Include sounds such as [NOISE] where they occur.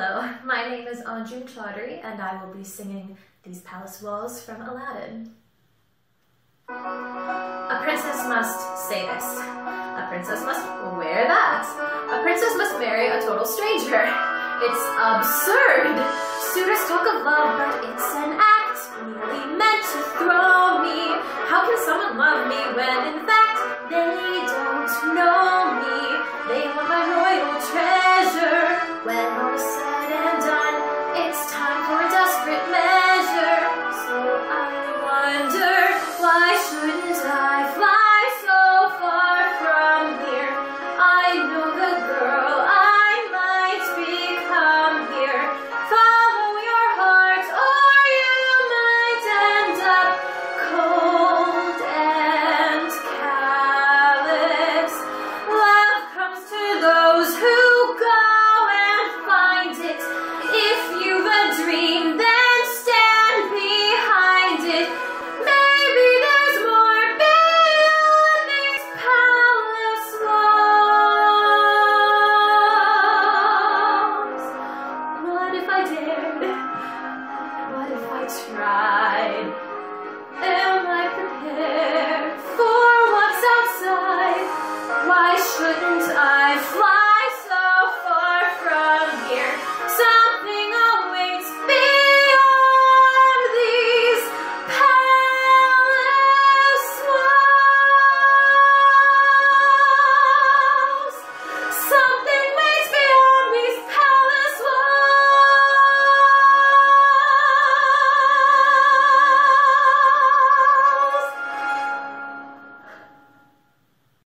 Hello, [LAUGHS] my name is Anjum Chaudhary, and I will be singing These Palace Walls from Aladdin. A princess must say this. A princess must wear that. A princess must marry a total stranger. It's absurd. Suitors talk of love, but it's an act merely meant to throw time for a desperate measure. I? Am I prepared for what's outside? Why shouldn't I fly?